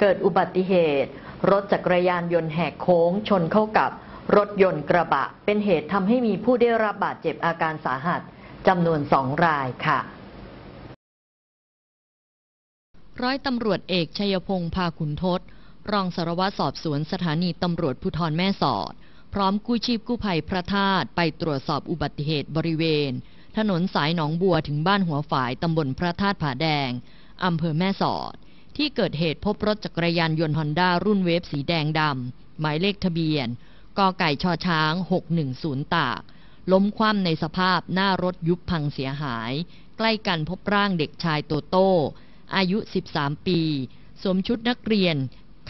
เกิดอุบัติเหตุ รถจักรยานยนต์แหกโค้ง ชนเข้ากับรถยนต์กระบะ เป็นเหตุทำให้มีผู้ได้รับบาดเจ็บอาการสาหัสจำนวนสองรายค่ะร้อยตำรวจเอกชัยพงษ์พาขุนทศ รองสารวัตรสอบสวนสถานีตำรวจภูธรแม่สอด พร้อมกู้ชีพกู้ภัยพระธาตุไปตรวจสอบอุบัติเหตุบริเวณ ถนนสายหนองบัวถึงบ้านหัวฝายตำบลพระธาตุผาแดงอำเภอแม่สอด ที่เกิดเหตุพบรถจักรยานยนต์ฮอนด้ารุ่นเวฟสีแดงดำหมายเลขทะเบียนกไก่ชอช้าง 610 ตาก ล้มคว่ำในสภาพหน้ารถยุบพังเสียหาย ใกล้กันพบร่างเด็กชายโตโต้ อายุ 13 ปี สวมชุดนักเรียน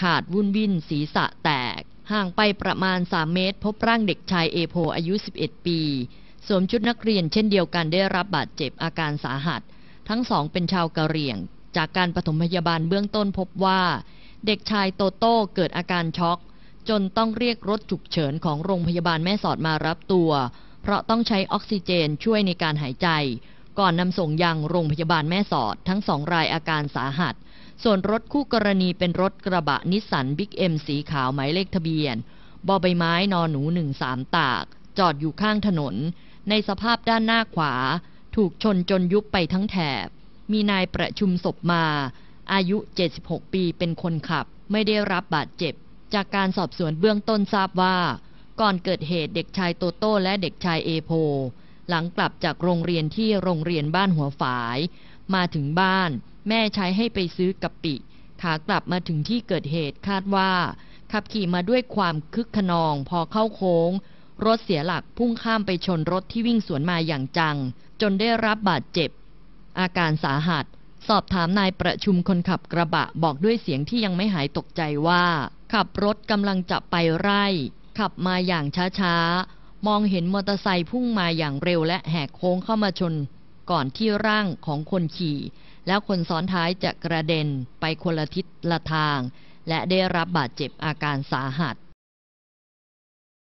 ขาดวุ่นวิ่นศีรษะแตก ห่างไปประมาณ 3 เมตร พบร่างเด็กชายเอโพอายุ 11 ปี สวมชุดนักเรียนเช่นเดียวกันได้รับบาดเจ็บอาการสาหัส ทั้งสองเป็นชาวกะเหรี่ยง จากการปฐมพยาบาลเบื้องต้นพบว่า เด็กชายโตโต้เกิดอาการช็อก จนต้องเรียกรถฉุกเฉินของโรงพยาบาลแม่สอดมารับตัว เพราะต้องใช้ออกซิเจนช่วยในการหายใจ ก่อนนำส่งยังโรงพยาบาลแม่สอดทั้งสองรายอาการสาหัส ส่วนรถคู่กรณีเป็นรถกระบะนิสสันบิ๊กเอ็มสีขาวหมายเลขทะเบียนบอใบไม้นอหนูหนึ่งสามตาก จอดอยู่ข้างถนน ในสภาพด้านหน้าขวา ถูกชนจนยุบไปทั้งแถบ มีนายประชุมศพมา อายุ 76 ปีเป็นคนขับ ไม่ได้รับบาดเจ็บ จากการสอบสวนเบื้องต้นทราบว่า ก่อนเกิดเหตุเด็กชายโตโต้และเด็กชายเอโพ หลังกลับจากโรงเรียนที่โรงเรียนบ้านหัวฝาย มาถึงบ้าน แม่ใช้ให้ไปซื้อกะปิ ขากลับมาถึงที่เกิดเหตุคาดว่า ขับขี่มาด้วยความคึกขนองพอเข้าโค้ง รถเสียหลักพุ่งข้ามไปชนรถที่วิ่งสวนมาอย่างจัง จนได้รับบาดเจ็บ อาการสาหัส สอบถามนายประชุมคนขับกระบะบอกด้วยเสียงที่ยังไม่หายตกใจว่า ขับรถกำลังจะไปไร่ ขับมาอย่างช้าๆ มองเห็นมอเตอร์ไซค์พุ่งมาอย่างเร็วและแหกโค้งเข้ามาชน ก่อนที่ร่างของคนขี่ แล้วคนซ้อนท้ายจะกระเด็นไปคนละทิศละทาง และได้รับบาดเจ็บอาการสาหัส